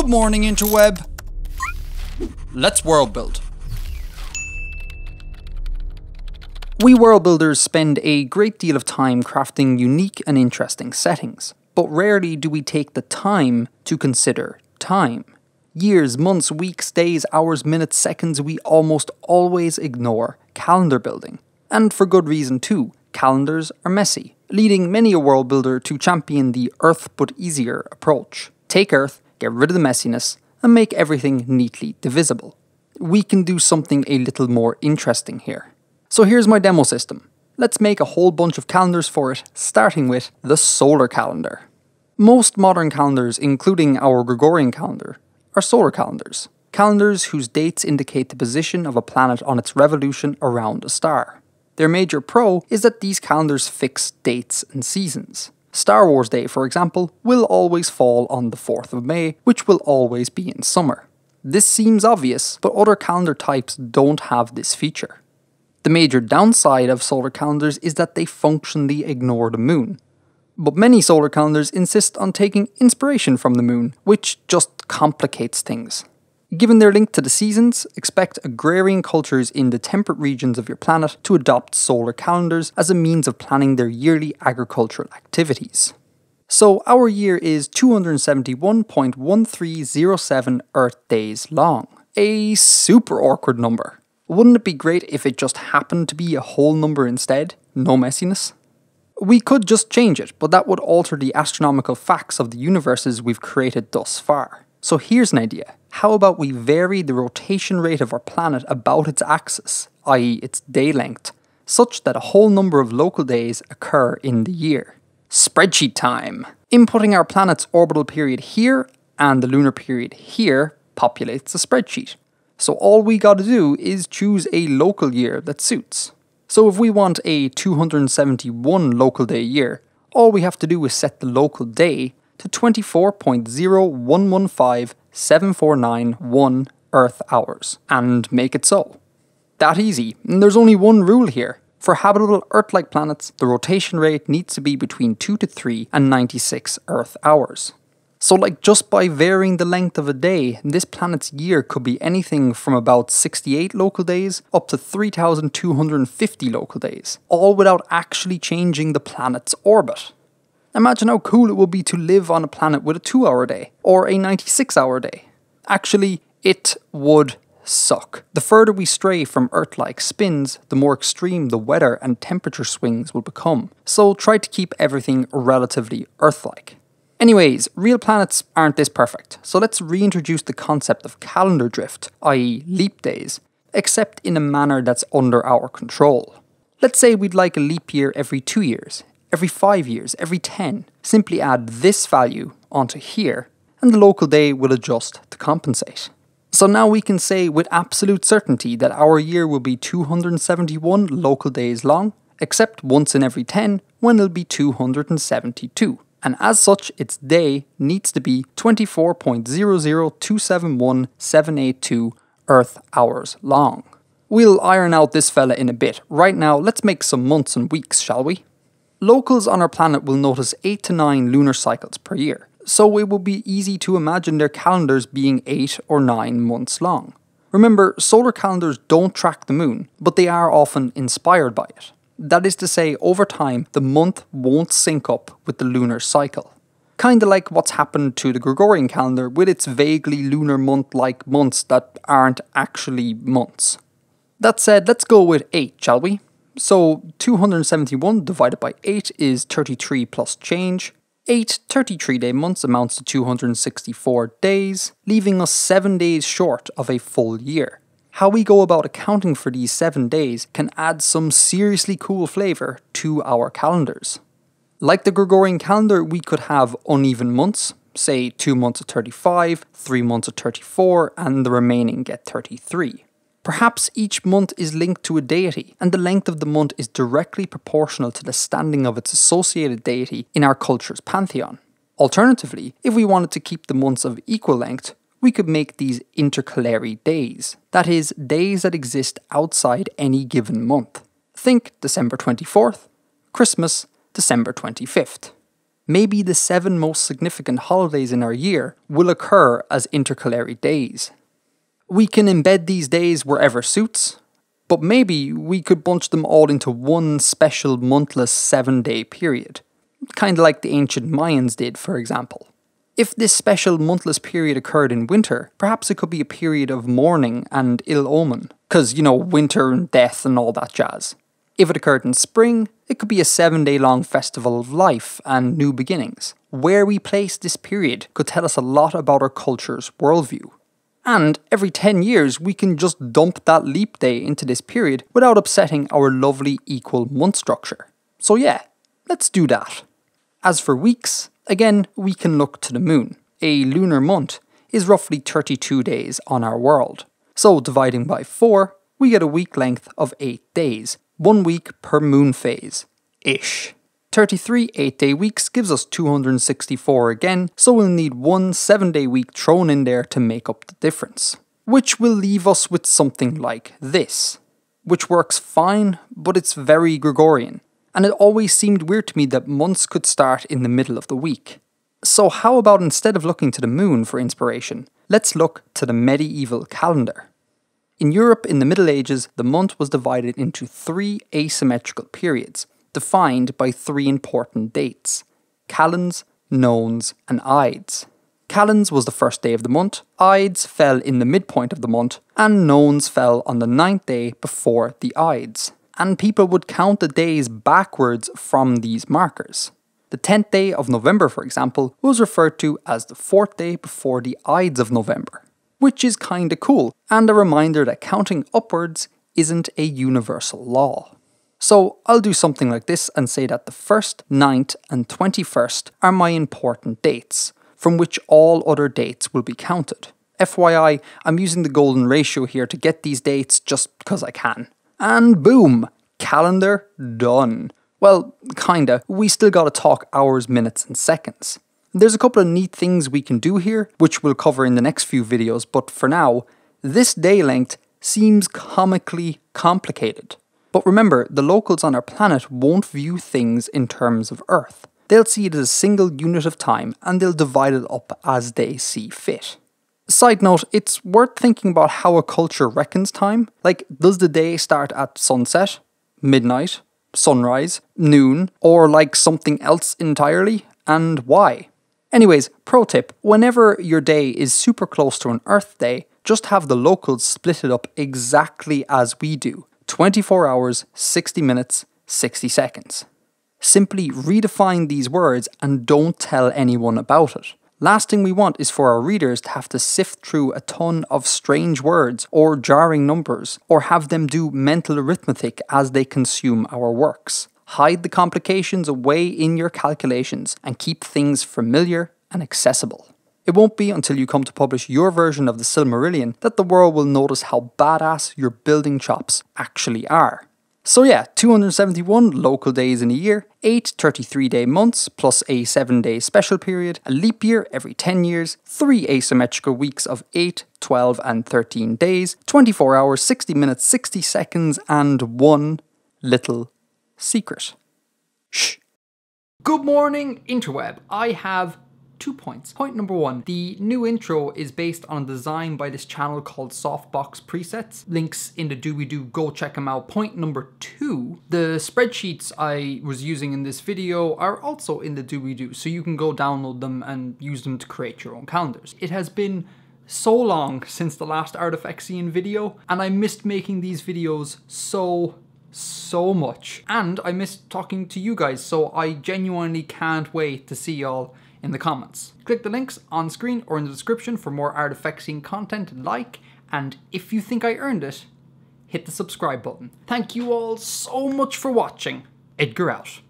Good morning, interweb. Let's world build. We world builders spend a great deal of time crafting unique and interesting settings, but rarely do we take the time to consider time. Years, months, weeks, days, hours, minutes, seconds, we almost always ignore calendar building. And for good reason too, calendars are messy, leading many a world builder to champion the Earth but easier approach. Take Earth, get rid of the messiness, and make everything neatly divisible. We can do something a little more interesting here. So here's my demo system. Let's make a whole bunch of calendars for it, starting with the solar calendar. Most modern calendars, including our Gregorian calendar, are solar calendars. Calendars whose dates indicate the position of a planet on its revolution around a star. Their major pro is that these calendars fix dates and seasons. Star Wars Day, for example, will always fall on the 4th of May, which will always be in summer. This seems obvious, but other calendar types don't have this feature. The major downside of solar calendars is that they functionally ignore the moon. But many solar calendars insist on taking inspiration from the moon, which just complicates things. Given their link to the seasons, expect agrarian cultures in the temperate regions of your planet to adopt solar calendars as a means of planning their yearly agricultural activities. So, our year is 271.1307 Earth days long. A super awkward number. Wouldn't it be great if it just happened to be a whole number instead? No messiness? We could just change it, but that would alter the astronomical facts of the universes we've created thus far. So here's an idea. How about we vary the rotation rate of our planet about its axis, i.e., its day length, such that a whole number of local days occur in the year? Spreadsheet time! Inputting our planet's orbital period here and the lunar period here populates the spreadsheet. So all we gotta do is choose a local year that suits. So if we want a 271 local day year, all we have to do is set the local day to 24.0115749 Earth hours and make it so. That easy. And there's only one rule here. For habitable Earth like planets, the rotation rate needs to be between 2 to 3 and 96 Earth hours. So, like, just by varying the length of a day, this planet's year could be anything from about 68 local days up to 3,250 local days, all without actually changing the planet's orbit. Imagine how cool it would be to live on a planet with a 2 hour day, or a 96 hour day. Actually, it would suck. The further we stray from Earth like spins, the more extreme the weather and temperature swings will become, so try to keep everything relatively Earth like. Anyways, real planets aren't this perfect, so let's reintroduce the concept of calendar drift, i.e., leap days, except in a manner that's under our control. Let's say we'd like a leap year every two years, every five years, every 10. Simply add this value onto here, and the local day will adjust to compensate. So now we can say with absolute certainty that our year will be 271 local days long, except once in every 10 when it'll be 272. And as such, its day needs to be 24.00271.782 Earth hours long. We'll iron out this fella in a bit. Right now, let's make some months and weeks, shall we? Locals on our planet will notice 8 to 9 lunar cycles per year so it would be easy to imagine their calendars being 8 or 9 months long. Remember, solar calendars don't track the moon, but they are often inspired by it. That is to say, over time, the month won't sync up with the lunar cycle. Kinda like what's happened to the Gregorian calendar with its vaguely lunar month like months that aren't actually months. That said, let's go with 8, shall we? So 271 divided by 8 is 33 plus change, Eight 33 day months amounts to 264 days, leaving us 7 days short of a full year. How we go about accounting for these 7 days can add some seriously cool flavour to our calendars. Like the Gregorian calendar, we could have uneven months, say 2 months of 35, 3 months of 34, and the remaining get 33. Perhaps each month is linked to a deity, and the length of the month is directly proportional to the standing of its associated deity in our culture's pantheon. Alternatively, if we wanted to keep the months of equal length, we could make these intercalary days, that is, days that exist outside any given month. Think December 24th, Christmas, December 25th. maybe the seven most significant holidays in our year will occur as intercalary days. We can embed these days wherever suits, but maybe we could bunch them all into one special monthless seven day period, kind of like the ancient Mayans did, for example. If this special monthless period occurred in winter, perhaps it could be a period of mourning and ill omen, because, you know, winter and death and all that jazz. If it occurred in spring, it could be a seven day long festival of life and new beginnings. Where we place this period could tell us a lot about our culture's worldview. And every 10 years, we can just dump that leap day into this period without upsetting our lovely equal month structure. So, yeah, let's do that. As for weeks, again, we can look to the moon. A lunar month is roughly 32 days on our world. So, dividing by 4, we get a week length of 8 days, one week per moon phase. Ish. 33 8 day weeks gives us 264 again, so we'll need one 7 day week thrown in there to make up the difference. Which will leave us with something like this. Which works fine, but it's very Gregorian. And it always seemed weird to me that months could start in the middle of the week. So, how about instead of looking to the moon for inspiration, let's look to the medieval calendar? In Europe in the Middle Ages, the month was divided into three asymmetrical periods, defined by three important dates Calends, Nones, and Ides. Calends was the first day of the month, Ides fell in the midpoint of the month, and Nones fell on the ninth day before the Ides. And people would count the days backwards from these markers. The 10th day of November, for example, was referred to as the fourth day before the Ides of November, which is kinda cool, and a reminder that counting upwards isn't a universal law. So I'll do something like this and say that the 1st, 9th, and 21st are my important dates, from which all other dates will be counted. FYI, I'm using the golden ratio here to get these dates just because I can. And boom, calendar done. Well, kinda, we still gotta talk hours, minutes, and seconds. There's a couple of neat things we can do here, which we'll cover in the next few videos, but for now, this day length seems comically complicated. But remember, the locals on our planet won't view things in terms of Earth. They'll see it as a single unit of time and they'll divide it up as they see fit. Side note, it's worth thinking about how a culture reckons time. Like, does the day start at sunset, midnight, sunrise, noon, or like something else entirely? And why? Anyways, pro tip whenever your day is super close to an Earth day, just have the locals split it up exactly as we do 24 hours, 60 minutes, 60 seconds. Simply redefine these words and don't tell anyone about it. Last thing we want is for our readers to have to sift through a ton of strange words or jarring numbers, or have them do mental arithmetic as they consume our works. Hide the complications away in your calculations and keep things familiar and accessible. It won't be until you come to publish your version of the Silmarillion that the world will notice how badass your building chops actually are. So yeah, 271 local days in a year, 8 33 day months plus a 7 day special period, a leap year every 10 years, 3 asymmetrical weeks of 8, 12 and 13 days, 24 hours, 60 minutes, 60 seconds and one little secret. Shh. Good morning, interweb. I have two points. Point number one, the new intro is based on a design by this channel called Softbox Presets. Links in the doobie-doo, go check them out. Point number two, the spreadsheets I was using in this video are also in the doobie-doo, so you can go download them and use them to create your own calendars. It has been so long since the last Artifexian video, and I missed making these videos so so much. And I missed talking to you guys, so I genuinely can't wait to see y'all in the comments. Click the links on screen or in the description for more Artifexian content, like, and if you think I earned it, hit the subscribe button. Thank you all so much for watching. Edgar out.